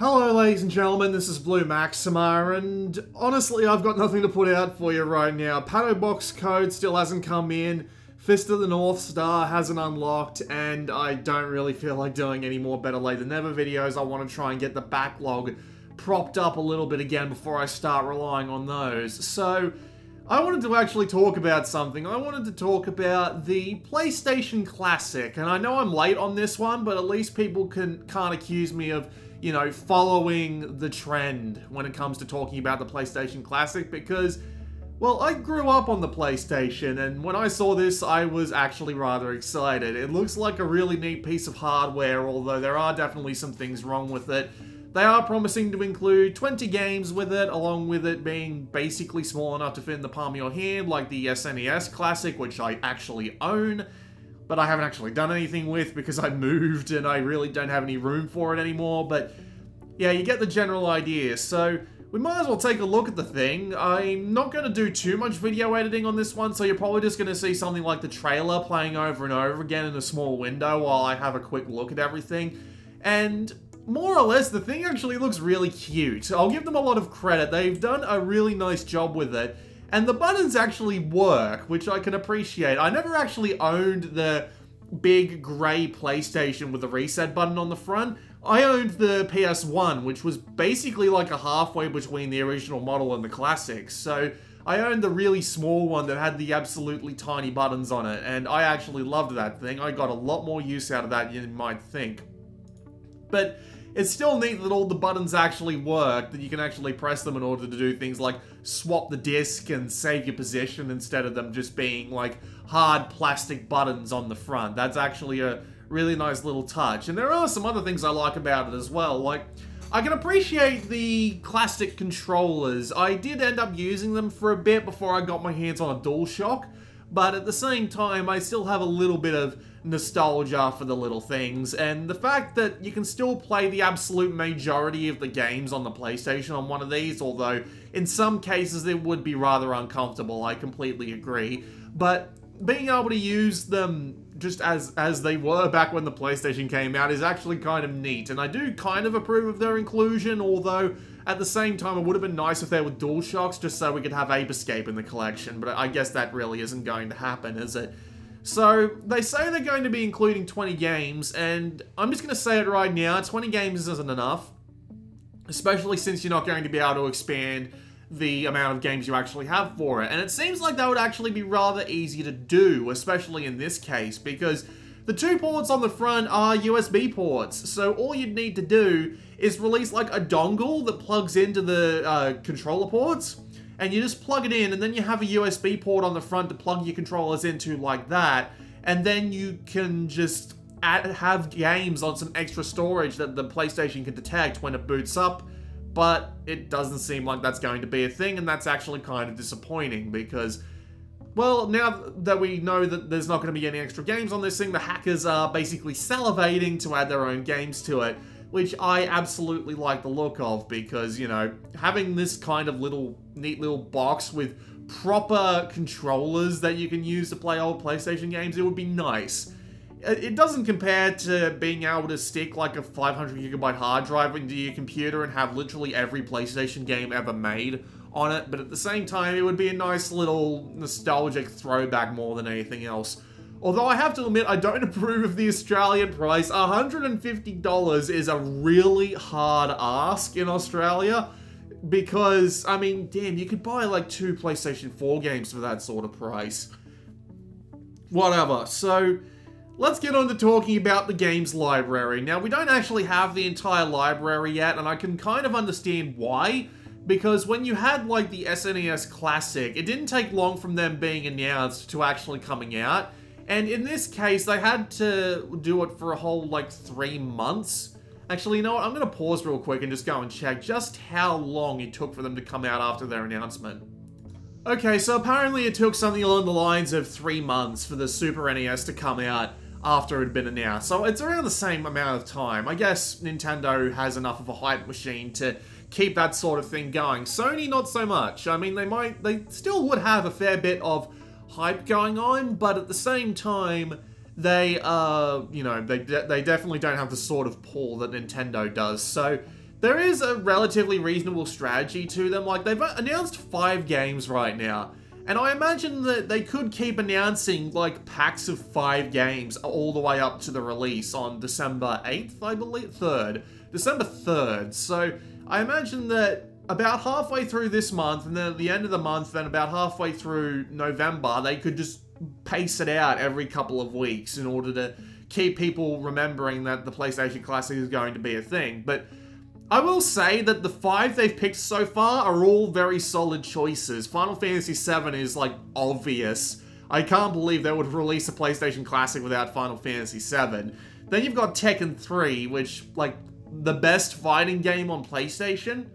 Hello ladies and gentlemen, this is BlueMaxima, and honestly I've got nothing to put out for you right now. Pato box code still hasn't come in, Fist of the North Star hasn't unlocked, and I don't really feel like doing any more Better Late Than Never videos. I want to try and get the backlog propped up a little bit again before I start relying on those. So, I wanted to actually talk about something. I wanted to talk about the PlayStation Classic, and I know I'm late on this one, but at least people can can't accuse me of you know, following the trend when it comes to talking about the PlayStation Classic because, well, I grew up on the PlayStation and when I saw this, I was actually rather excited. It looks like a really neat piece of hardware, although there are definitely some things wrong with it. They are promising to include 20 games with it, along with it being basically small enough to fit in the palm of your hand, like the SNES Classic, which I actually own but I haven't actually done anything with because I moved and I really don't have any room for it anymore, but yeah, you get the general idea. So we might as well take a look at the thing. I'm not going to do too much video editing on this one, so you're probably just going to see something like the trailer playing over and over again in a small window while I have a quick look at everything. And more or less, the thing actually looks really cute. I'll give them a lot of credit. They've done a really nice job with it. And the buttons actually work, which I can appreciate. I never actually owned the big grey PlayStation with the reset button on the front. I owned the PS1, which was basically like a halfway between the original model and the classics. So I owned the really small one that had the absolutely tiny buttons on it, and I actually loved that thing. I got a lot more use out of that than you might think. But it's still neat that all the buttons actually work, that you can actually press them in order to do things like swap the disc and save your position instead of them just being like hard plastic buttons on the front. That's actually a really nice little touch. And there are some other things I like about it as well, like I can appreciate the classic controllers. I did end up using them for a bit before I got my hands on a DualShock, but at the same time, I still have a little bit of nostalgia for the little things, and the fact that you can still play the absolute majority of the games on the PlayStation on one of these, although in some cases it would be rather uncomfortable, I completely agree, but being able to use them just as as they were back when the PlayStation came out is actually kind of neat, and I do kind of approve of their inclusion, although at the same time it would have been nice if there were DualShocks just so we could have Ape Escape in the collection, but I guess that really isn't going to happen, is it? So, they say they're going to be including 20 games, and I'm just going to say it right now, 20 games isn't enough. Especially since you're not going to be able to expand the amount of games you actually have for it. And it seems like that would actually be rather easy to do, especially in this case, because the two ports on the front are USB ports, so all you'd need to do is release like a dongle that plugs into the uh, controller ports, and you just plug it in, and then you have a USB port on the front to plug your controllers into like that, and then you can just add, have games on some extra storage that the PlayStation can detect when it boots up, but it doesn't seem like that's going to be a thing, and that's actually kind of disappointing, because, well, now that we know that there's not going to be any extra games on this thing, the hackers are basically salivating to add their own games to it, which I absolutely like the look of because, you know, having this kind of little, neat little box with proper controllers that you can use to play old PlayStation games, it would be nice. Uh, it doesn't compare to being able to stick like a 500 gigabyte hard drive into your computer and have literally every PlayStation game ever made on it, but at the same time, it would be a nice little nostalgic throwback more than anything else. Although I have to admit, I don't approve of the Australian price. $150 is a really hard ask in Australia. Because, I mean, damn, you could buy like two PlayStation 4 games for that sort of price. Whatever. So, let's get on to talking about the games library. Now, we don't actually have the entire library yet, and I can kind of understand why. Because when you had, like, the SNES Classic, it didn't take long from them being announced to actually coming out. And in this case, they had to do it for a whole, like, three months. Actually, you know what? I'm going to pause real quick and just go and check just how long it took for them to come out after their announcement. Okay, so apparently it took something along the lines of three months for the Super NES to come out after it had been announced. So it's around the same amount of time. I guess Nintendo has enough of a hype machine to keep that sort of thing going. Sony, not so much. I mean, they might, they still would have a fair bit of hype going on, but at the same time, they, uh, you know, they, de they definitely don't have the sort of pull that Nintendo does. So there is a relatively reasonable strategy to them. Like, they've announced five games right now. And I imagine that they could keep announcing, like, packs of five games all the way up to the release on December 8th, I believe? 3rd. December 3rd. So, I imagine that about halfway through this month, and then at the end of the month, then about halfway through November, they could just pace it out every couple of weeks in order to keep people remembering that the PlayStation Classic is going to be a thing. But I will say that the five they've picked so far are all very solid choices. Final Fantasy VII is, like, obvious. I can't believe they would release a PlayStation Classic without Final Fantasy VII. Then you've got Tekken 3, which, like, the best fighting game on PlayStation.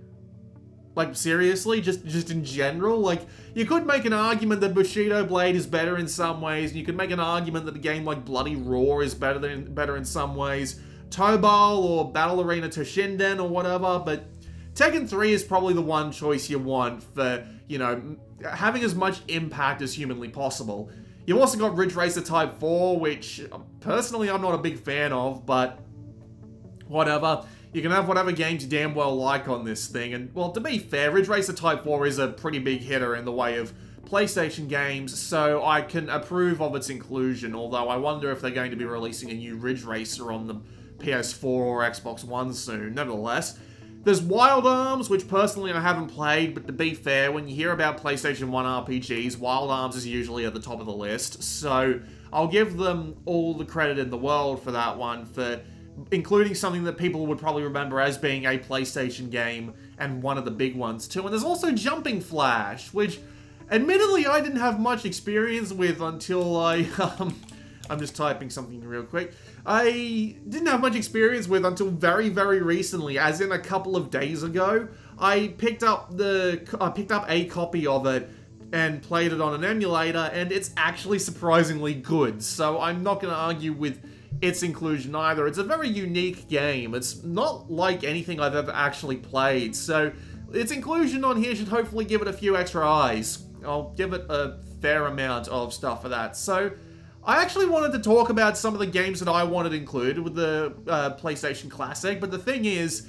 Like, seriously? Just just in general? Like, you could make an argument that Bushido Blade is better in some ways, and you could make an argument that a game like Bloody Roar is better than better in some ways. Tobal or Battle Arena Toshinden or whatever, but Tekken 3 is probably the one choice you want for, you know, having as much impact as humanly possible. You've also got Ridge Racer Type 4, which uh, personally I'm not a big fan of, but whatever. You can have whatever games you damn well like on this thing, and, well, to be fair, Ridge Racer Type 4 is a pretty big hitter in the way of PlayStation games, so I can approve of its inclusion, although I wonder if they're going to be releasing a new Ridge Racer on the PS4 or Xbox One soon. Nevertheless, there's Wild Arms, which personally I haven't played, but to be fair, when you hear about PlayStation 1 RPGs, Wild Arms is usually at the top of the list, so I'll give them all the credit in the world for that one, for including something that people would probably remember as being a PlayStation game and one of the big ones too. And there's also Jumping Flash, which admittedly I didn't have much experience with until I, um, I'm just typing something real quick. I didn't have much experience with until very, very recently, as in a couple of days ago. I picked up the, I picked up a copy of it and played it on an emulator, and it's actually surprisingly good. So I'm not going to argue with its inclusion either. It's a very unique game. It's not like anything I've ever actually played, so its inclusion on here should hopefully give it a few extra eyes. I'll give it a fair amount of stuff for that. So, I actually wanted to talk about some of the games that I wanted included with the uh, PlayStation Classic, but the thing is,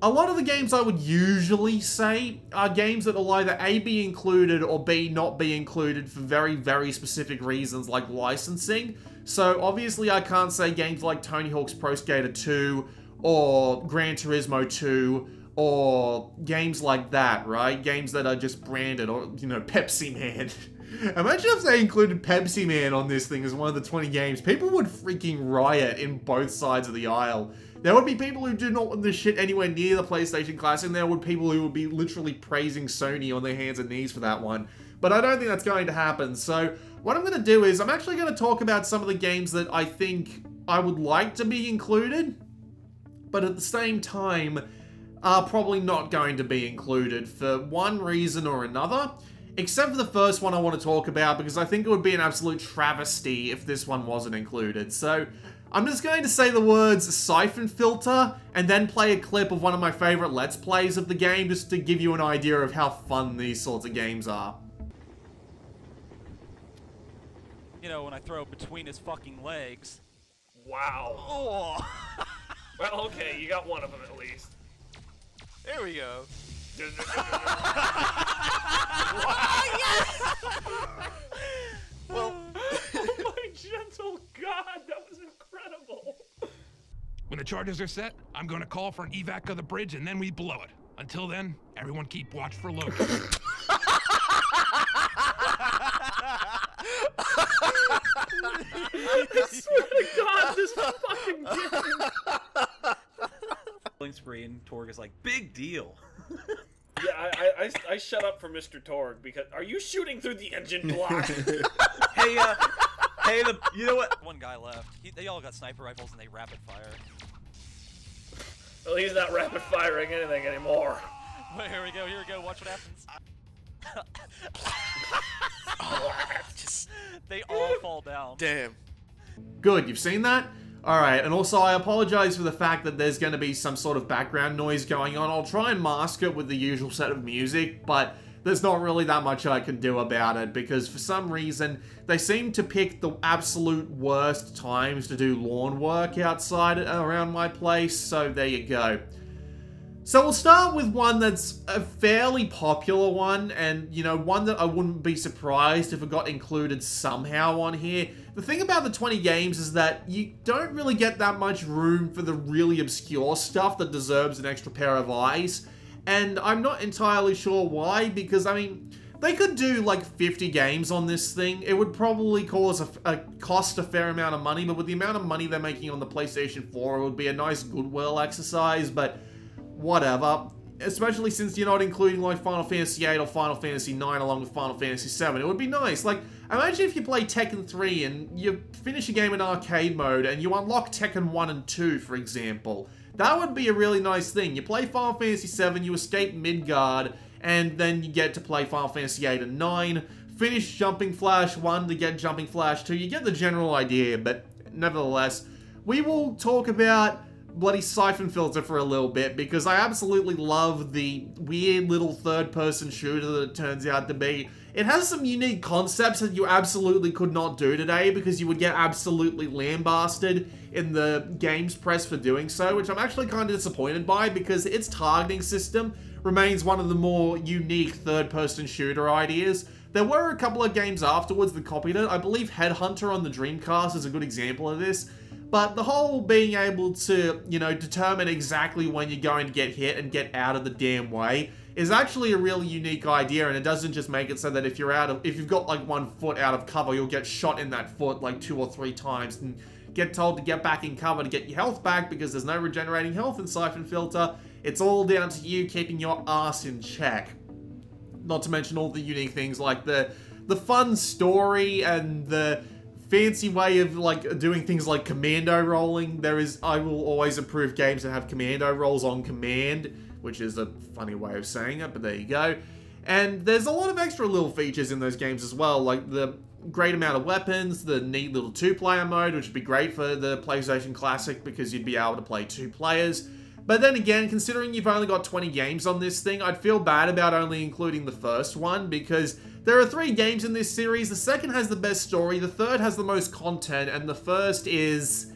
a lot of the games I would usually say are games that will either A, be included, or B, not be included for very, very specific reasons like licensing. So obviously I can't say games like Tony Hawk's Pro Skater 2 or Gran Turismo 2 or games like that, right? Games that are just branded or, you know, Pepsiman. Imagine if they included Pepsiman on this thing as one of the 20 games. People would freaking riot in both sides of the aisle. There would be people who do not want this shit anywhere near the PlayStation Classic, and there would be people who would be literally praising Sony on their hands and knees for that one. But I don't think that's going to happen, so what I'm going to do is I'm actually going to talk about some of the games that I think I would like to be included, but at the same time are probably not going to be included for one reason or another. Except for the first one I want to talk about because I think it would be an absolute travesty if this one wasn't included. So I'm just going to say the words Syphon Filter and then play a clip of one of my favorite Let's Plays of the game just to give you an idea of how fun these sorts of games are. You know, when I throw between his fucking legs. Wow. Oh, Well, okay, you got one of them at least. there we go. oh, yes! well, oh my gentle god, that was incredible. When the charges are set, I'm gonna call for an evac of the bridge and then we blow it. Until then, everyone keep watch for locusts. I swear to god, this fucking game. Killing spree and Torg is like, big deal. Yeah, I, I, I, I shut up for Mr. Torg because are you shooting through the engine block? hey, uh, hey, the, you know what? One guy left. He, they all got sniper rifles and they rapid fire. well, he's not rapid firing anything anymore. Wait, here we go. Here we go. Watch what happens. Just They all fall down. damn. Good, you've seen that? Alright, and also I apologize for the fact that there's going to be some sort of background noise going on. I'll try and mask it with the usual set of music, but there's not really that much I can do about it because for some reason they seem to pick the absolute worst times to do lawn work outside around my place, so there you go. So we'll start with one that's a fairly popular one, and you know, one that I wouldn't be surprised if it got included somehow on here. The thing about the 20 games is that you don't really get that much room for the really obscure stuff that deserves an extra pair of eyes. And I'm not entirely sure why, because I mean, they could do like 50 games on this thing. It would probably cause a, a, cost a fair amount of money, but with the amount of money they're making on the PlayStation 4, it would be a nice goodwill exercise, but whatever. Especially since you're not including like Final Fantasy VIII or Final Fantasy IX along with Final Fantasy VII. It would be nice. Like, imagine if you play Tekken 3 and you finish a game in arcade mode and you unlock Tekken 1 and 2, for example. That would be a really nice thing. You play Final Fantasy VII, you escape Midgard, and then you get to play Final Fantasy VIII and 9, finish Jumping Flash 1 to get Jumping Flash 2. You get the general idea, but nevertheless, we will talk about bloody Syphon Filter for a little bit because I absolutely love the weird little third-person shooter that it turns out to be. It has some unique concepts that you absolutely could not do today because you would get absolutely lambasted in the games press for doing so, which I'm actually kind of disappointed by because its targeting system remains one of the more unique third-person shooter ideas. There were a couple of games afterwards that copied it. I believe Headhunter on the Dreamcast is a good example of this. But the whole being able to, you know, determine exactly when you're going to get hit and get out of the damn way is actually a really unique idea and it doesn't just make it so that if you're out of, if you've got like one foot out of cover, you'll get shot in that foot like two or three times and get told to get back in cover to get your health back because there's no regenerating health in Syphon Filter. It's all down to you keeping your ass in check. Not to mention all the unique things like the the fun story and the fancy way of like doing things like commando rolling. There is I will always approve games that have commando rolls on command, which is a funny way of saying it, but there you go. And there's a lot of extra little features in those games as well, like the great amount of weapons, the neat little two-player mode, which would be great for the PlayStation Classic because you'd be able to play two players. But then again, considering you've only got 20 games on this thing, I'd feel bad about only including the first one because there are three games in this series. The second has the best story, the third has the most content, and the first is...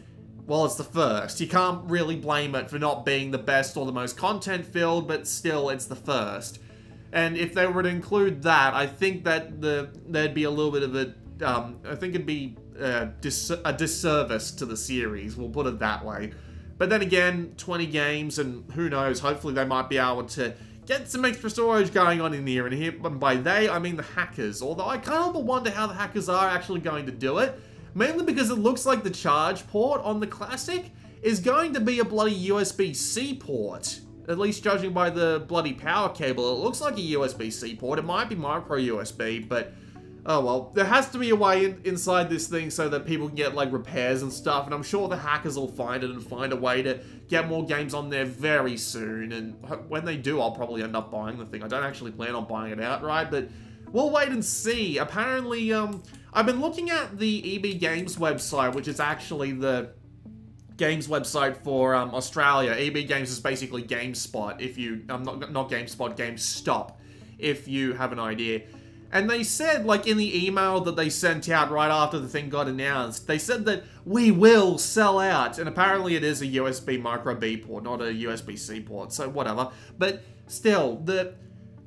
Well, it's the first. You can't really blame it for not being the best or the most content-filled, but still, it's the first. And if they were to include that, I think that the there'd be a little bit of a... Um, I think it'd be a, dis a disservice to the series, we'll put it that way. But then again, 20 games, and who knows, hopefully they might be able to get some extra storage going on in here. And here, and by they, I mean the hackers. Although I kind of wonder how the hackers are actually going to do it. Mainly because it looks like the charge port on the Classic is going to be a bloody USB-C port. At least judging by the bloody power cable, it looks like a USB-C port. It might be micro USB, but Oh well, there has to be a way in, inside this thing so that people can get like repairs and stuff, and I'm sure the hackers will find it and find a way to get more games on there very soon, and when they do, I'll probably end up buying the thing. I don't actually plan on buying it outright, but we'll wait and see. Apparently, um, I've been looking at the EB Games website, which is actually the games website for um, Australia. EB Games is basically GameSpot, if you, um, not, not GameSpot, GameStop, if you have an idea. And they said, like in the email that they sent out right after the thing got announced, they said that we will sell out. And apparently it is a USB micro B port, not a USB C port, so whatever. But still, the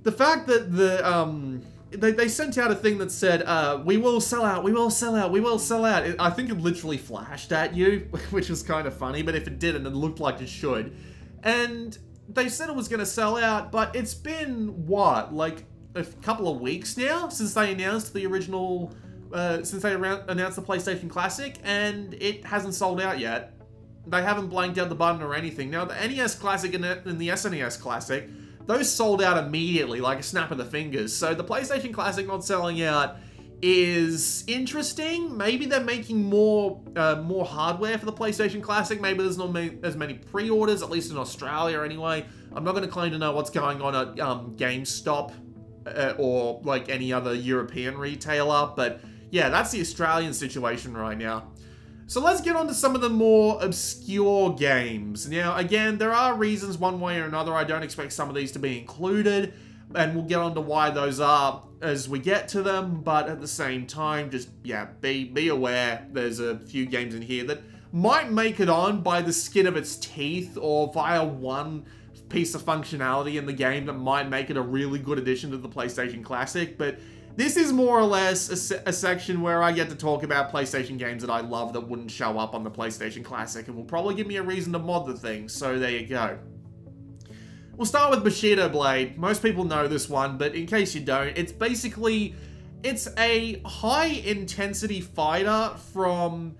the fact that the um they, they sent out a thing that said, uh, we will sell out, we will sell out, we will sell out. It, I think it literally flashed at you, which was kind of funny, but if it didn't, it looked like it should. And they said it was going to sell out, but it's been, what, like a couple of weeks now since they announced the original, uh, since they announced the PlayStation Classic, and it hasn't sold out yet. They haven't blanked out the button or anything. Now, the NES Classic and the SNES Classic, those sold out immediately, like a snap of the fingers. So the PlayStation Classic not selling out is interesting. Maybe they're making more uh, more hardware for the PlayStation Classic. Maybe there's not as many pre-orders, at least in Australia anyway. I'm not going to claim to know what's going on at um, GameStop uh, or like any other European retailer, but yeah, that's the Australian situation right now. So let's get on to some of the more obscure games. Now, again, there are reasons one way or another I don't expect some of these to be included, and we'll get on to why those are as we get to them, but at the same time, just, yeah, be, be aware there's a few games in here that might make it on by the skin of its teeth or via one piece of functionality in the game that might make it a really good addition to the PlayStation Classic, but this is more or less a, se a, section where I get to talk about PlayStation games that I love that wouldn't show up on the PlayStation Classic and will probably give me a reason to mod the thing, so there you go. We'll start with Bushido Blade. Most people know this one, but in case you don't, it's basically... It's a high-intensity fighter from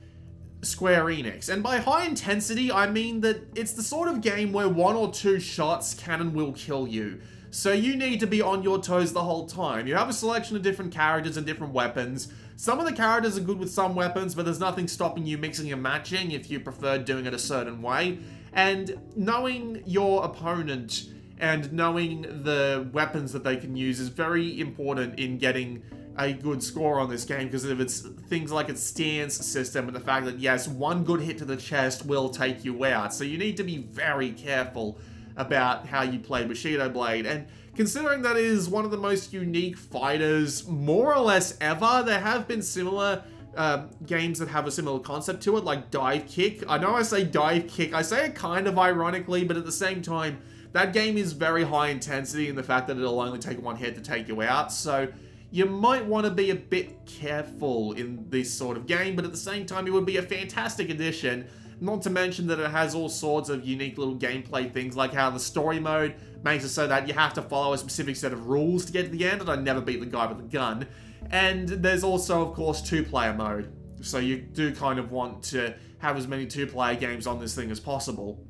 Square Enix. And by high intensity, I mean that it's the sort of game where one or two shots can and will kill you. So you need to be on your toes the whole time. You have a selection of different characters and different weapons. Some of the characters are good with some weapons, but there's nothing stopping you mixing and matching if you prefer doing it a certain way. And knowing your opponent and knowing the weapons that they can use is very important in getting a good score on this game because of its things like its stance system and the fact that yes, one good hit to the chest will take you out. So you need to be very careful about how you play Bushido Blade. And considering that is one of the most unique fighters, more or less ever, there have been similar uh, games that have a similar concept to it, like Divekick. I know I say Divekick, I say it kind of ironically, but at the same time, that game is very high intensity in the fact that it'll only take one hit to take you out, so you might want to be a bit careful in this sort of game, but at the same time, it would be a fantastic addition not to mention that it has all sorts of unique little gameplay things, like how the story mode makes it so that you have to follow a specific set of rules to get to the end, and I never beat the guy with the gun. And there's also, of course, two-player mode. So you do kind of want to have as many two-player games on this thing as possible.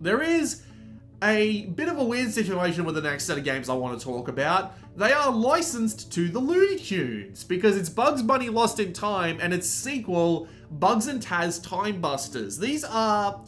There is a bit of a weird situation with the next set of games I want to talk about. They are licensed to the Looney Tunes because it's Bugs Bunny Lost in Time and its sequel, Bugs and Taz Time Busters. These are...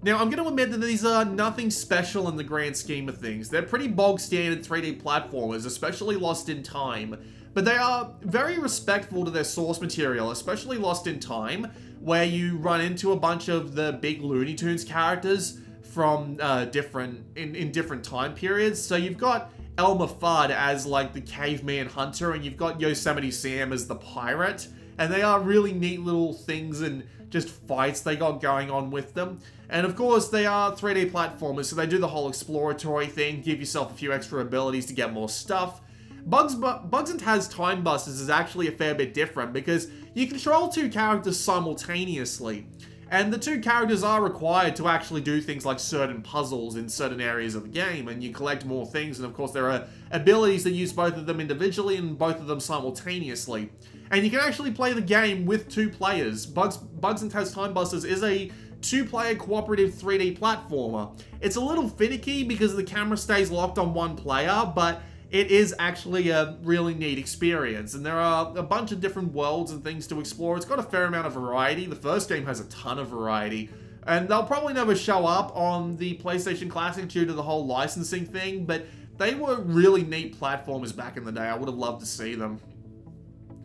Now, I'm going to admit that these are nothing special in the grand scheme of things. They're pretty bog standard 3D platformers, especially Lost in Time. But they are very respectful to their source material, especially Lost in Time, where you run into a bunch of the big Looney Tunes characters from uh, different in, in different time periods. So you've got Elmer Fudd as like the caveman hunter, and you've got Yosemite Sam as the pirate. And they are really neat little things and just fights they got going on with them. And of course, they are 3D platformers, so they do the whole exploratory thing, give yourself a few extra abilities to get more stuff. Bugs, Bugs and Taz Time Busters is actually a fair bit different because you control two characters simultaneously. And the two characters are required to actually do things like certain puzzles in certain areas of the game, and you collect more things, and of course there are abilities that use both of them individually and both of them simultaneously. And you can actually play the game with two players. Bugs, Bugs and Taz Time Busters is a two-player cooperative 3D platformer. It's a little finicky because the camera stays locked on one player, but it is actually a really neat experience. And there are a bunch of different worlds and things to explore. It's got a fair amount of variety. The first game has a ton of variety. And they'll probably never show up on the PlayStation Classic due to the whole licensing thing, but they were really neat platformers back in the day. I would have loved to see them.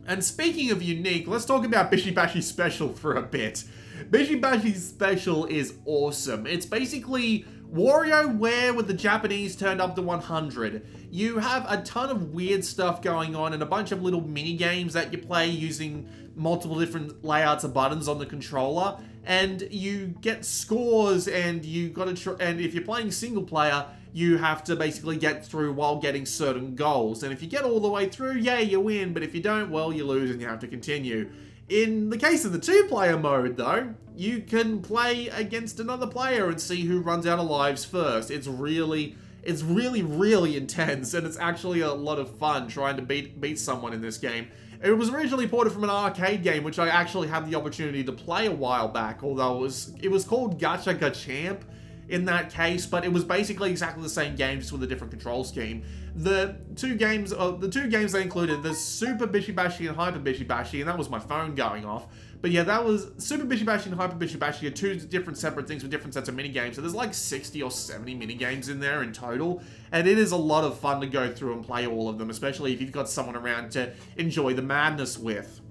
And speaking of unique, let's talk about Bishi Bashi Special for a bit. Bishi Bashi Special is awesome. It's basically WarioWare with the Japanese turned up to 100. You have a ton of weird stuff going on and a bunch of little mini games that you play using multiple different layouts of buttons on the controller and you get scores and you got to and if you're playing single player you have to basically get through while getting certain goals and if you get all the way through yeah you win but if you don't well you lose and you have to continue in the case of the two-player mode, though, you can play against another player and see who runs out of lives first. It's really, it's really, really intense, and it's actually a lot of fun trying to beat beat someone in this game. It was originally ported from an arcade game, which I actually had the opportunity to play a while back, although it was, it was called Gachaga Champ, in that case, but it was basically exactly the same game, just with a different control scheme. The two games, uh, the two games they included, the Super Bishi Bashi and Hyper Bishi Bashi, and that was my phone going off. But yeah, that was Super Bishi Bashi and Hyper Bishi Bashi are two different separate things with different sets of mini games. So there's like 60 or 70 mini games in there in total, and it is a lot of fun to go through and play all of them, especially if you've got someone around to enjoy the madness with.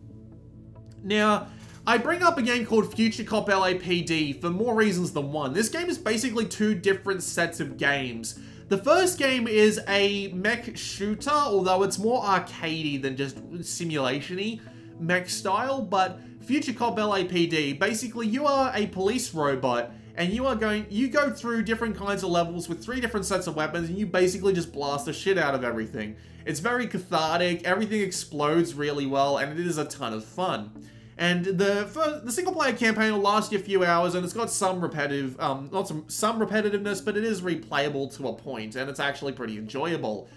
Now, I bring up a game called Future Cop LAPD for more reasons than one. This game is basically two different sets of games. The first game is a mech shooter, although it's more arcadey than just simulation-y mech style, but Future Cop LAPD, basically you are a police robot and you are going, you go through different kinds of levels with three different sets of weapons, and you basically just blast the shit out of everything. It's very cathartic, everything explodes really well, and it is a ton of fun. And the first, the single player campaign will last you a few hours, and it's got some repetitive, um, not some some repetitiveness, but it is replayable to a point, and it's actually pretty enjoyable.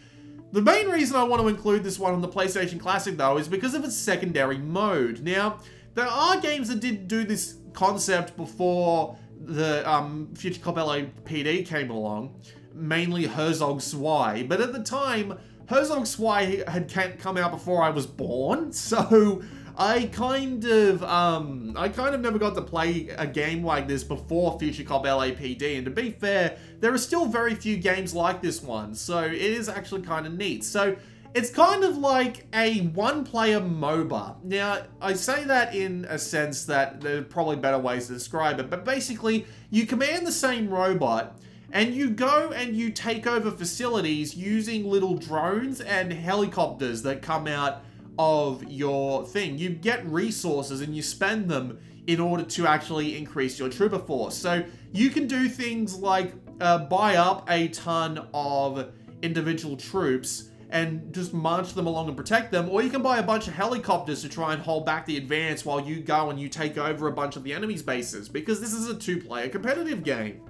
The main reason I want to include this one on the PlayStation Classic, though, is because of its secondary mode. Now, there are games that did do this concept before the um, Future Cop LAPD came along, mainly Herzog Zwei, but at the time, Herzog Zwei had come out before I was born, so I kind of, um, I kind of never got to play a game like this before Future Cop LAPD, and to be fair, there are still very few games like this one, so it is actually kind of neat. So, it's kind of like a one-player MOBA. Now, I say that in a sense that there are probably better ways to describe it, but basically, you command the same robot, and you go and you take over facilities using little drones and helicopters that come out of your thing. You get resources and you spend them in order to actually increase your trooper force. So you can do things like uh, buy up a ton of individual troops and just march them along and protect them, or you can buy a bunch of helicopters to try and hold back the advance while you go and you take over a bunch of the enemy's bases, because this is a two-player competitive game.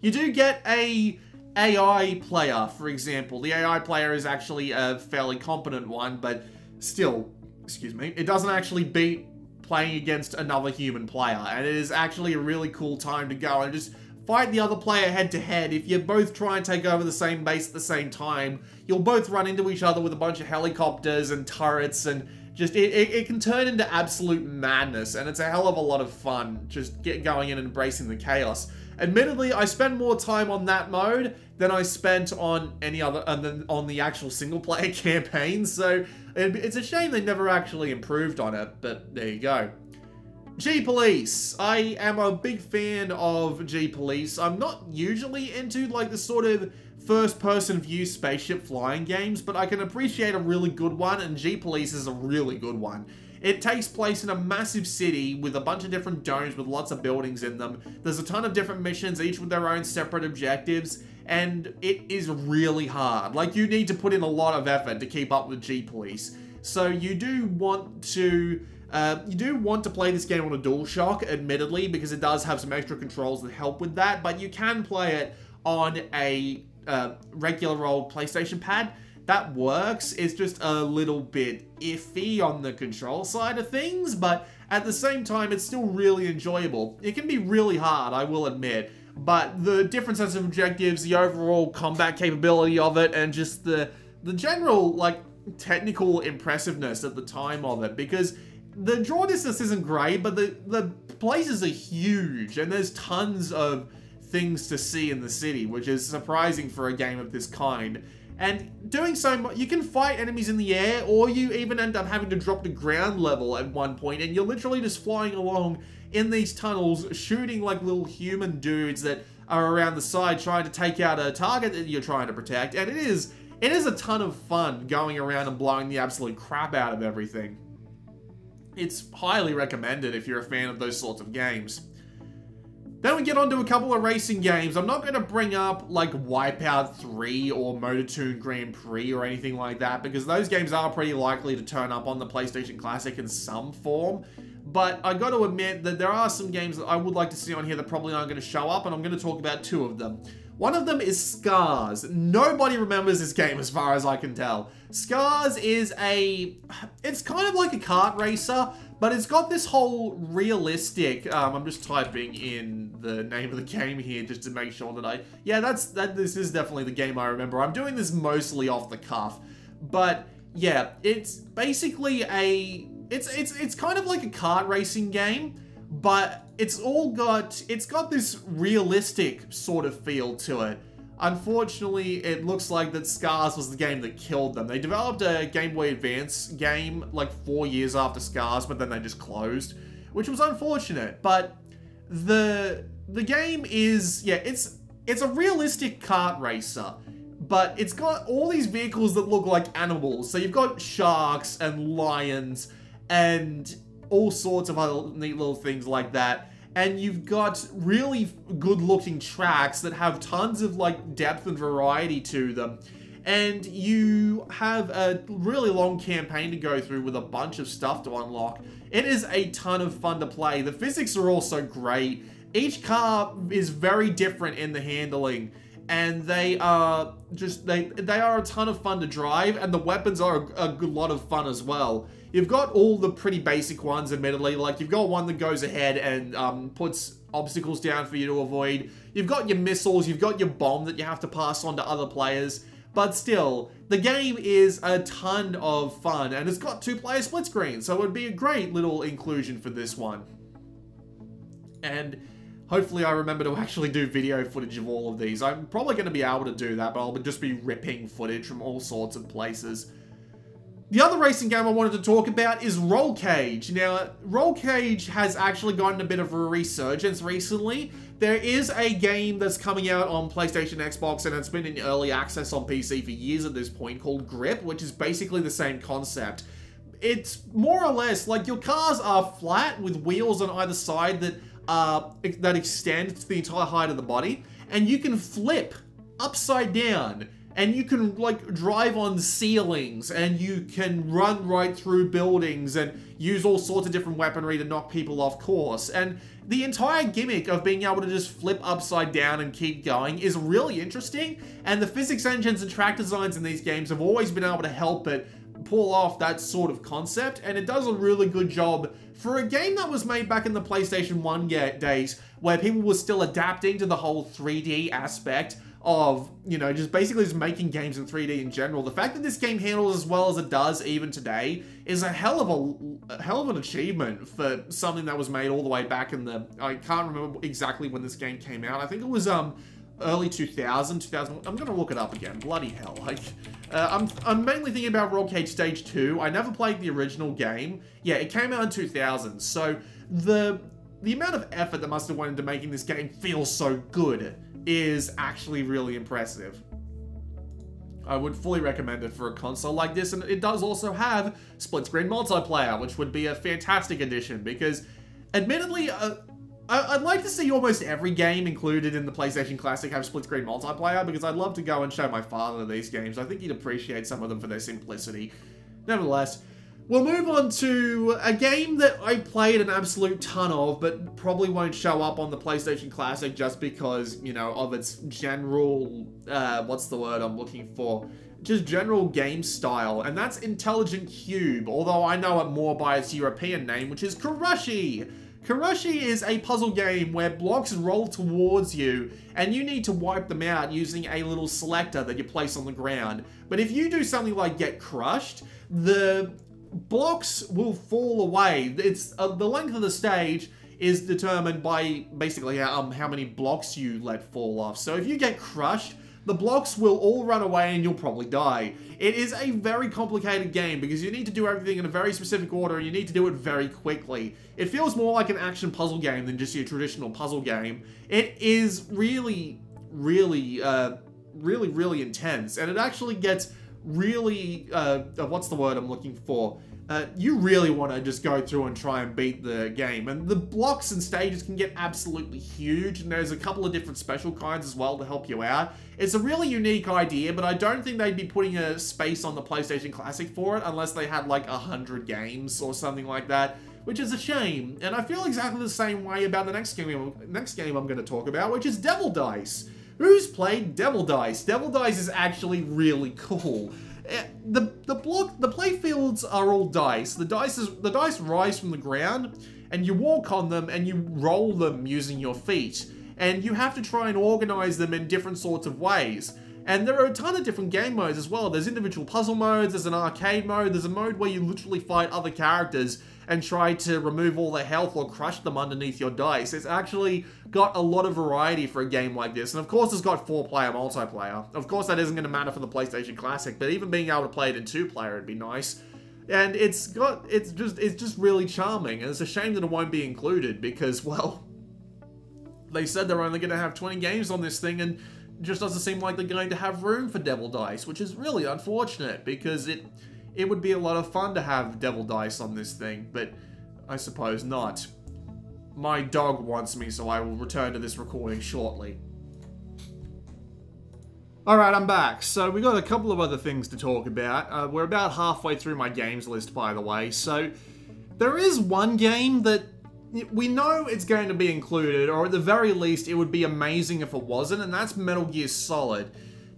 You do get a AI player, for example. The AI player is actually a fairly competent one, but still, excuse me, it doesn't actually beat playing against another human player. And it is actually a really cool time to go and just fight the other player head to head. If you both try and take over the same base at the same time, you'll both run into each other with a bunch of helicopters and turrets and just it, it, it, can turn into absolute madness and it's a hell of a lot of fun just get going in and embracing the chaos Admittedly, I spend more time on that mode than I spent on any other, uh, and then on the actual single player campaign, so it, it's a shame they never actually improved on it, but there you go. G-Police. I am a big fan of G-Police. I'm not usually into like the sort of first-person view spaceship flying games, but I can appreciate a really good one, and G-Police is a really good one. It takes place in a massive city with a bunch of different domes with lots of buildings in them. There's a ton of different missions, each with their own separate objectives, and it is really hard. Like, you need to put in a lot of effort to keep up with G-Police. So you do want to... Uh, you do want to play this game on a DualShock, admittedly, because it does have some extra controls that help with that, but you can play it on a uh, regular old PlayStation pad that works. It's just a little bit iffy on the control side of things, but at the same time, it's still really enjoyable. It can be really hard, I will admit, but the different sets of objectives, the overall combat capability of it, and just the the general, like, technical impressiveness at the time of it, because the draw distance isn't great, but the, the places are huge, and there's tons of things to see in the city, which is surprising for a game of this kind. And doing so, you can fight enemies in the air, or you even end up having to drop to ground level at one point, and you're literally just flying along in these tunnels, shooting like little human dudes that are around the side trying to take out a target that you're trying to protect, and it is it is a ton of fun going around and blowing the absolute crap out of everything. It's highly recommended if you're a fan of those sorts of games. Then we get on to a couple of racing games. I'm not going to bring up like Wipeout 3 or Motortoon Grand Prix or anything like that because those games are pretty likely to turn up on the PlayStation Classic in some form. But I got to admit that there are some games that I would like to see on here that probably aren't going to show up and I'm going to talk about two of them. One of them is Scars. Nobody remembers this game as far as I can tell. S.C.A.R.S. is a... It's kind of like a kart racer, but it's got this whole realistic, um, I'm just typing in the name of the game here just to make sure that I, yeah, that's, that. this is definitely the game I remember. I'm doing this mostly off the cuff, but yeah, it's basically a, it's, it's, it's kind of like a kart racing game, but it's all got, it's got this realistic sort of feel to it. Unfortunately, it looks like that S.C.A.R.S. was the game that killed them. They developed a Game Boy Advance game like four years after S.C.A.R.S., but then they just closed, which was unfortunate. But the the game is yeah, it's it's a realistic kart racer, but it's got all these vehicles that look like animals. So you've got sharks and lions and all sorts of other neat little things like that. and you've got really good looking tracks that have tons of like depth and variety to them and you have a really long campaign to go through with a bunch of stuff to unlock. It is a ton of fun to play. The physics are also great. Each car is very different in the handling and they are just they they are a ton of fun to drive and the weapons are a, a good lot of fun as well you've got all the pretty basic ones admittedly like you've got one that goes ahead and um, puts obstacles down for you to avoid you've got your missiles you've got your bomb that you have to pass on to other players but still, the game is a ton of fun, and it's got two-player split screen, so it would be a great little inclusion for this one. And hopefully I remember to actually do video footage of all of these. I'm probably going to be able to do that, but I'll just be ripping footage from all sorts of places. The other racing game I wanted to talk about is Rollcage. Now, Rollcage has actually gotten a bit of a resurgence recently. There is a game that's coming out on PlayStation, Xbox, and it's been in early access on PC for years at this point called Grip, which is basically the same concept. It's more or less like your cars are flat with wheels on either side that uh, that extend to the entire height of the body, and you can flip upside down and you can like drive on ceilings and you can run right through buildings and use all sorts of different weaponry to knock people off course. And the entire gimmick of being able to just flip upside down and keep going is really interesting and the physics engines and track designs in these games have always been able to help it pull off that sort of concept and it does a really good job for a game that was made back in the PlayStation 1 days where people were still adapting to the whole 3D aspect of, you know, just basically just making games in 3D in general. The fact that this game handles as well as it does even today is a hell of a, a, hell of an achievement for something that was made all the way back in the, I can't remember exactly when this game came out. I think it was, um, early 2000, 2000. I'm gonna look it up again. Bloody hell. Like, uh, I'm, I'm mainly thinking about Rollcage Stage 2. I never played the original game. Yeah, it came out in 2000. So the the amount of effort that must have went into making this game feel so good is actually really impressive. I would fully recommend it for a console like this, and it does also have split-screen multiplayer, which would be a fantastic addition, because admittedly, uh, I'd like to see almost every game included in the PlayStation Classic have split-screen multiplayer, because I'd love to go and show my father these games. I think he'd appreciate some of them for their simplicity. Nevertheless, We'll move on to a game that I played an absolute ton of, but probably won't show up on the PlayStation Classic just because, you know, of its general, uh, what's the word I'm looking for? Just general game style, and that's Intelligent Qube, although I know it more by its European name, which is Kurushi. Kurushi is a puzzle game where blocks roll towards you and you need to wipe them out using a little selector that you place on the ground. But if you do something like get crushed, the blocks will fall away. It's uh, the length of the stage is determined by basically um, how many blocks you let fall off. So if you get crushed, the blocks will all run away and you'll probably die. It is a very complicated game because you need to do everything in a very specific order and you need to do it very quickly. It feels more like an action puzzle game than just your traditional puzzle game. It is really, really, uh, really, really intense and it actually gets really, uh, uh, what's the word I'm looking for? Uh, you really want to just go through and try and beat the game. And the blocks and stages can get absolutely huge, and there's a couple of different special kinds as well to help you out. It's a really unique idea, but I don't think they'd be putting a space on the PlayStation Classic for it unless they had like a hundred games or something like that, which is a shame. And I feel exactly the same way about the next game, next game I'm going to talk about, which is Devil Dice. Who's played Devil Dice? Devil Dice is actually really cool. Eh, the the block the play fields are all dice. The dice is the dice rise from the ground, and you walk on them and you roll them using your feet. And you have to try and organize them in different sorts of ways. And there are a ton of different game modes as well. There's individual puzzle modes, there's an arcade mode, there's a mode where you literally fight other characters and try to remove all their health or crush them underneath your dice. It's actually got a lot of variety for a game like this. And of course, it's got four-player multiplayer. Of course, that isn't going to matter for the PlayStation Classic, but even being able to play it in two-player would be nice. And it's got, it's just, it's just really charming. And it's a shame that it won't be included because, well, they said they're only going to have 20 games on this thing and just doesn't seem like they're going to have room for Devil Dice, which is really unfortunate because it it would be a lot of fun to have Devil Dice on this thing, but I suppose not. my dog wants me, so I will return to this recording shortly. Alright, I'm back. So we got a couple of other things to talk about. Uh, we're about halfway through my games list, by the way. So there is one game that we know it's going to be included, or at the very least, it would be amazing if it wasn't, and that's Metal Gear Solid.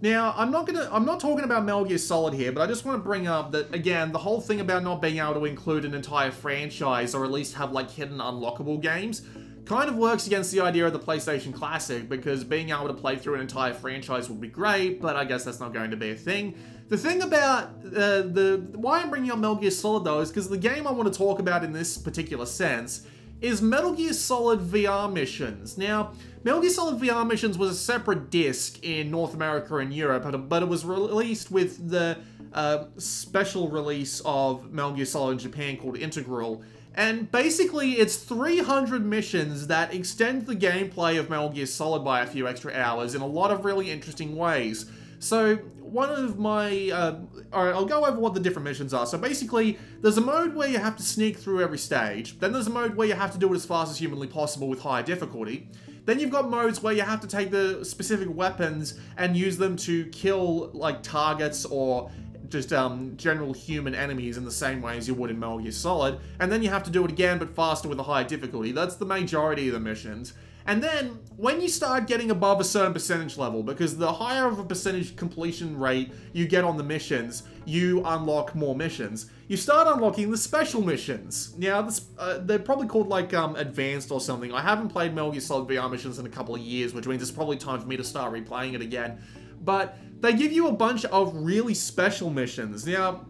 Now, I'm not gonna I'm not talking about Metal Gear Solid here, but I just want to bring up that again, the whole thing about not being able to include an entire franchise or at least have like hidden unlockable games kind of works against the idea of the PlayStation Classic because being able to play through an entire franchise would be great, but I guess that's not going to be a thing. The thing about uh, the why I'm bringing up Metal Gear Solid though is because the game I want to talk about in this particular sense is Metal Gear Solid VR Missions. Now, Metal Gear Solid VR Missions was a separate disc in North America and Europe, but it was released with the uh, special release of Metal Gear Solid in Japan called Integral. And basically, it's 300 missions that extend the gameplay of Metal Gear Solid by a few extra hours in a lot of really interesting ways. So, one of my... Uh, Alright, I'll go over what the different missions are. So basically, there's a mode where you have to sneak through every stage. Then there's a mode where you have to do it as fast as humanly possible with higher difficulty. Then you've got modes where you have to take the specific weapons and use them to kill, like, targets or just um, general human enemies in the same way as you would in Metal Gear Solid. And then you have to do it again, but faster with a higher difficulty. That's the majority of the missions. And then, when you start getting above a certain percentage level, because the higher of a percentage completion rate you get on the missions, you unlock more missions. You start unlocking the special missions. Now, this, uh, they're probably called like um, advanced or something. I haven't played Metal Gear Solid VR missions in a couple of years, which means it's probably time for me to start replaying it again. But they give you a bunch of really special missions. Now,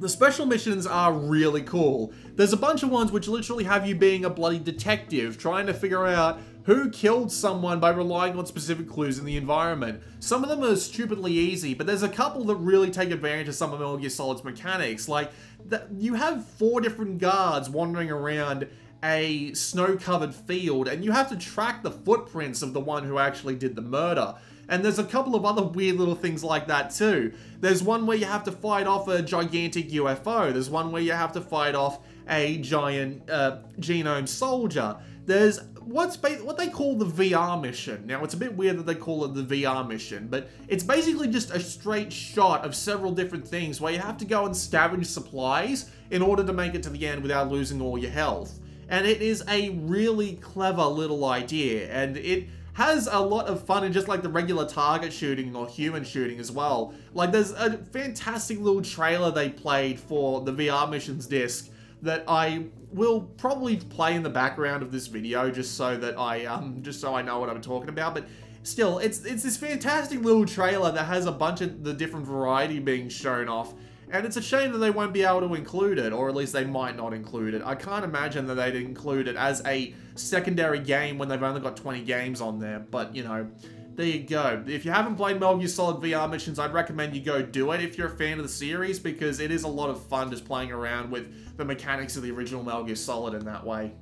the special missions are really cool. There's a bunch of ones which literally have you being a bloody detective, trying to figure out who killed someone by relying on specific clues in the environment. Some of them are stupidly easy, but there's a couple that really take advantage of some of Metal Gear Solid's mechanics. Like, you have four different guards wandering around a snow-covered field, and you have to track the footprints of the one who actually did the murder. And there's a couple of other weird little things like that too. There's one where you have to fight off a gigantic UFO. There's one where you have to fight off a giant uh, genome soldier. There's what's what they call the VR mission. Now, it's a bit weird that they call it the VR mission, but it's basically just a straight shot of several different things where you have to go and scavenge supplies in order to make it to the end without losing all your health. And it is a really clever little idea, and it has a lot of fun in just like the regular target shooting or human shooting as well. Like there's a fantastic little trailer they played for the VR missions disc that I will probably play in the background of this video just so that I um just so I know what I'm talking about. But still, it's it's this fantastic little trailer that has a bunch of the different variety being shown off. And it's a shame that they won't be able to include it, or at least they might not include it. I can't imagine that they'd include it as a secondary game when they've only got 20 games on there, but, you know, there you go. If you haven't played Metal Gear Solid VR missions, I'd recommend you go do it if you're a fan of the series, because it is a lot of fun just playing around with the mechanics of the original Metal Gear Solid in that way.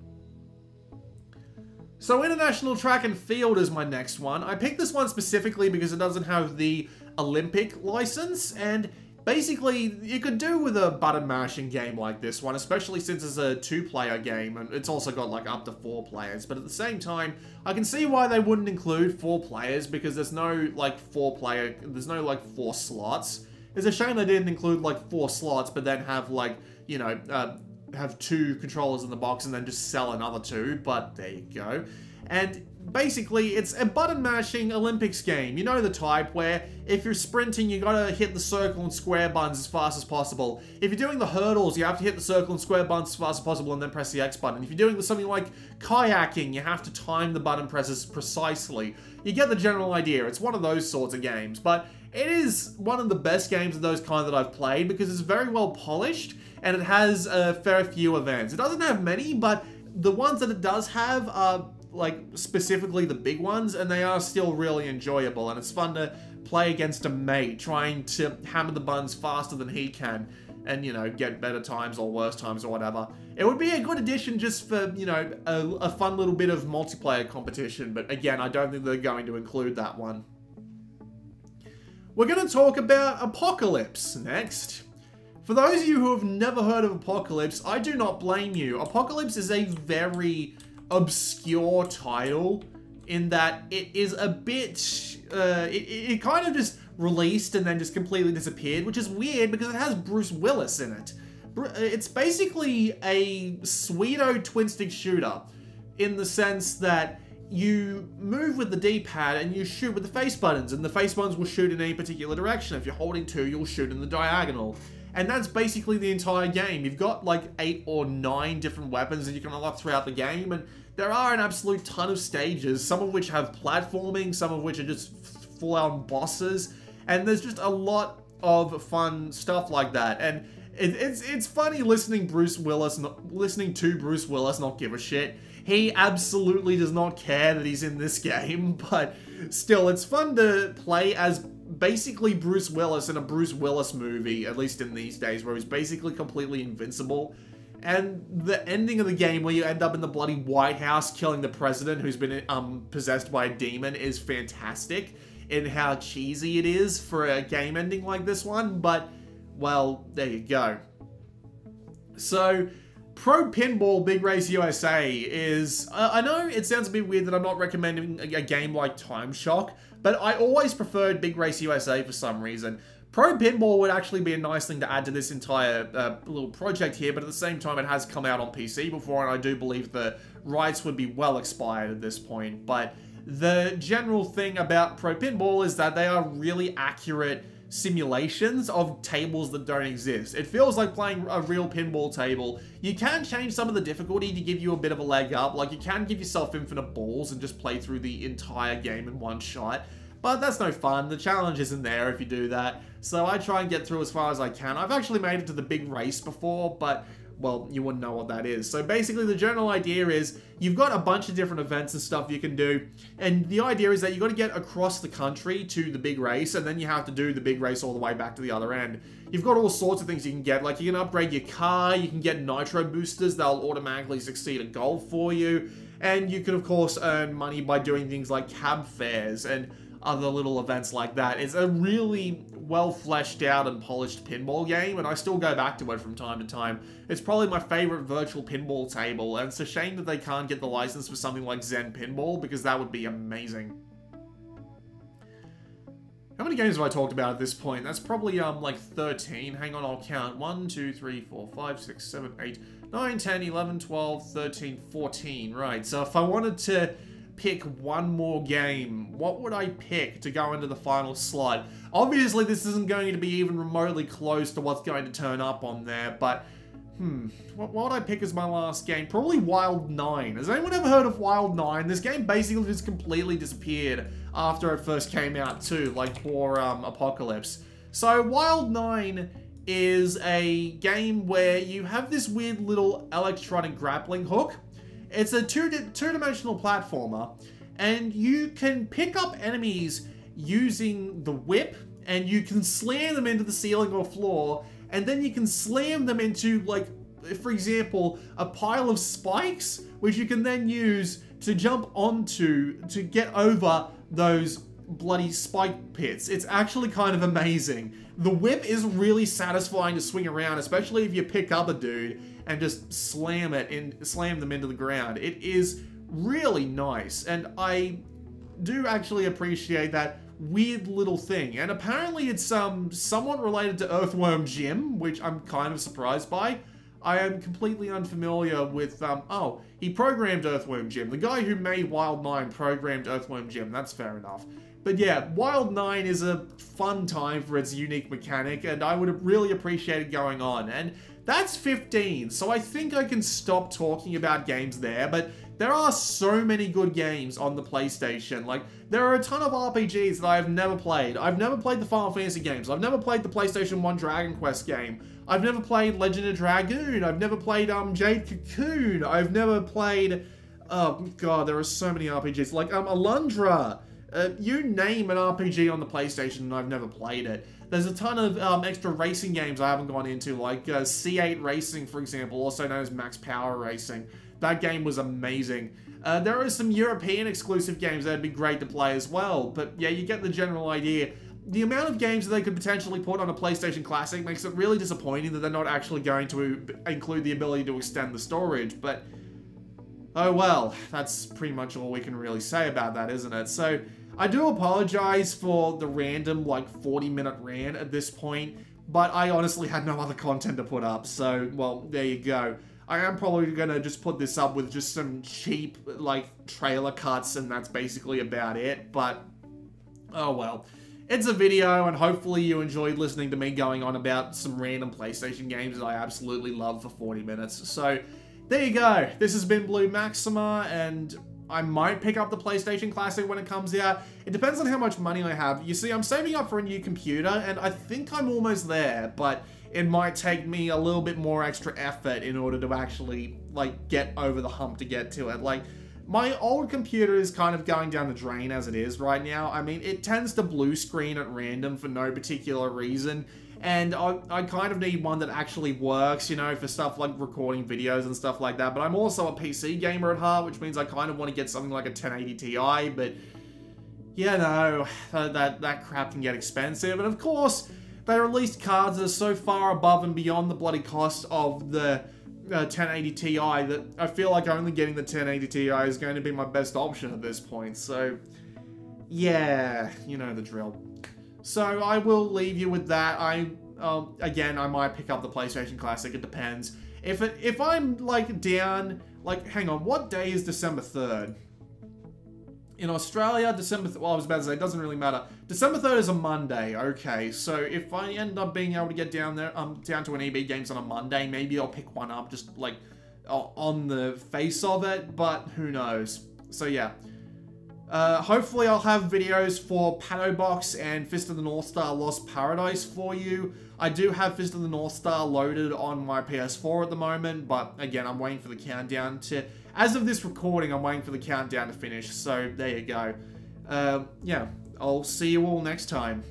So International Track and Field is my next one. I picked this one specifically because it doesn't have the Olympic license, and Basically, you could do with a button mashing game like this one, especially since it's a two-player game, and it's also got like up to four players, but at the same time, I can see why they wouldn't include four players, because there's no like four-player, there's no like four slots. It's a shame they didn't include like four slots, but then have like, you know, uh, have two controllers in the box and then just sell another two, but there you go. And basically, it's a button mashing Olympics game. You know the type where if you're sprinting, you gotta hit the circle and square buttons as fast as possible. If you're doing the hurdles, you have to hit the circle and square buttons as fast as possible and then press the X button. If you're doing something like kayaking, you have to time the button presses precisely. You get the general idea. It's one of those sorts of games, but it is one of the best games of those kind that I've played because it's very well polished and it has a fair few events. It doesn't have many, but the ones that it does have are like specifically the big ones, and they are still really enjoyable, and it's fun to play against a mate trying to hammer the buns faster than he can and, you know, get better times or worse times or whatever. It would be a good addition just for, you know, a, a fun little bit of multiplayer competition, but again, I don't think they're going to include that one. We're going to talk about Apocalypse next. For those of you who have never heard of Apocalypse, I do not blame you. Apocalypse is a very obscure title in that it is a bit, uh, it, it kind of just released and then just completely disappeared, which is weird because it has Bruce Willis in it. It's basically a Sweeto twin stick shooter in the sense that you move with the D-pad and you shoot with the face buttons, and the face buttons will shoot in any particular direction. If you're holding two, you'll shoot in the diagonal. And that's basically the entire game. You've got like eight or nine different weapons that you can unlock throughout the game, and there are an absolute ton of stages, some of which have platforming, some of which are just full-on bosses, and there's just a lot of fun stuff like that. And it, it's it's funny listening Bruce Willis, not, listening to Bruce Willis not give a shit. He absolutely does not care that he's in this game, but still, it's fun to play as basically Bruce Willis in a Bruce Willis movie, at least in these days, where he's basically completely invincible. And the ending of the game where you end up in the bloody White House killing the president who's been um, possessed by a demon is fantastic in how cheesy it is for a game ending like this one, but, well, there you go. So, Pro Pinball Big Race USA is. I I know it sounds a bit weird that I'm not recommending a, a game like Timeshock, but I always preferred Big Race USA for some reason. Pro Pinball would actually be a nice thing to add to this entire uh, little project here, but at the same time, it has come out on PC before, and I do believe the rights would be well expired at this point. But the general thing about Pro Pinball is that they are really accurate simulations of tables that don't exist. It feels like playing a real pinball table. You can change some of the difficulty to give you a bit of a leg up, like you can give yourself infinite balls and just play through the entire game in one shot. But that's no fun. The challenge isn't there if you do that. So I try and get through as far as I can. I've actually made it to the big race before, but well, you wouldn't know what that is. So basically the general idea is you've got a bunch of different events and stuff you can do. And the idea is that you've got to get across the country to the big race and then you have to do the big race all the way back to the other end. You've got all sorts of things you can get. Like you can upgrade your car, you can get nitro boosters, they'll automatically succeed a goal for you. And you can of course earn money by doing things like cab fares and other little events like that. It's a really well fleshed out and polished pinball game, and I still go back to it from time to time. It's probably my favorite virtual pinball table, and it's a shame that they can't get the license for something like Zen Pinball, because that would be amazing. How many games have I talked about at this point? That's probably, um, like 13. Hang on, I'll count. 1, 2, 3, 4, 5, 6, 7, 8, 9, 10, 11, 12, 13, 14. Right, so if I wanted to pick one more game, what would I pick to go into the final slot? Obviously, this isn't going to be even remotely close to what's going to turn up on there, but hmm, what, what would I pick as my last game? Probably Wild 9. Has anyone ever heard of Wild 9? This game basically just completely disappeared after it first came out too, like poor um, Apocalypse. So Wild 9 is a game where you have this weird little electronic grappling hook it's a two two-dimensional platformer, and you can pick up enemies using the whip, and you can slam them into the ceiling or floor, and then you can slam them into, like, for example, a pile of spikes, which you can then use to jump onto to get over those bloody spike pits. It's actually kind of amazing. The whip is really satisfying to swing around, especially if you pick up a dude and just slam it and slam them into the ground. It is really nice, and I do actually appreciate that weird little thing. And apparently it's um somewhat related to Earthworm Jim, which I'm kind of surprised by. I am completely unfamiliar with, um, oh, he programmed Earthworm Jim. The guy who made Wild 9 programmed Earthworm Jim, that's fair enough. But yeah, Wild 9 is a fun time for its unique mechanic, and I would have really appreciated it going on. And that's 15, so I think I can stop talking about games there, but there are so many good games on the PlayStation. Like, there are a ton of RPGs that I have never played. I've never played the Final Fantasy games. I've never played the PlayStation 1 Dragon Quest game. I've never played Legend of Dragoon. I've never played um Jade Cocoon. I've never played oh god, there are so many RPGs like um Alundra. Uh, you name an RPG on the PlayStation and I've never played it. There's a ton of um, extra racing games I haven't gone into, like uh, C8 Racing, for example, also known as Max Power Racing. That game was amazing. Uh, there are some European exclusive games that'd be great to play as well, but yeah, you get the general idea. The amount of games that they could potentially put on a PlayStation Classic makes it really disappointing that they're not actually going to include the ability to extend the storage, but Oh well, that's pretty much all we can really say about that, isn't it? So, I do apologize for the random, like, 40 minute rant at this point, but I honestly had no other content to put up, so, well, there you go. I am probably gonna just put this up with just some cheap, like, trailer cuts, and that's basically about it, but, oh well. It's a video, and hopefully you enjoyed listening to me going on about some random PlayStation games that I absolutely love for 40 minutes. So, there you go. This has been BlueMaxima, and I might pick up the PlayStation Classic when it comes out. It depends on how much money I have. You see, I'm saving up for a new computer, and I think I'm almost there, but it might take me a little bit more extra effort in order to actually, like, get over the hump to get to it. Like, my old computer is kind of going down the drain as it is right now. I mean, it tends to blue screen at random for no particular reason. And I, I kind of need one that actually works, you know, for stuff like recording videos and stuff like that. But I'm also a PC gamer at heart, which means I kind of want to get something like a 1080 Ti. But, yeah, no, that, that crap can get expensive. And of course, they released cards that are so far above and beyond the bloody cost of the uh, 1080 Ti that I feel like only getting the 1080 Ti is going to be my best option at this point. So, yeah, you know the drill. So I will leave you with that. I, um, again, I might pick up the PlayStation Classic. It depends. If it, if I'm like down, like, hang on, what day is December 3rd? In Australia, December, well, I was about to say, it doesn't really matter. December 3rd is a Monday, okay. So if I end up being able to get down there, um, down to an EB Games on a Monday, maybe I'll pick one up just, like, on the face of it, but who knows. So yeah. Uh, hopefully I'll have videos for Box and Fist of the North Star Lost Paradise for you. I do have Fist of the North Star loaded on my PS4 at the moment, but again, I'm waiting for the countdown to... As of this recording, I'm waiting for the countdown to finish, so there you go. Uh, yeah, I'll see you all next time.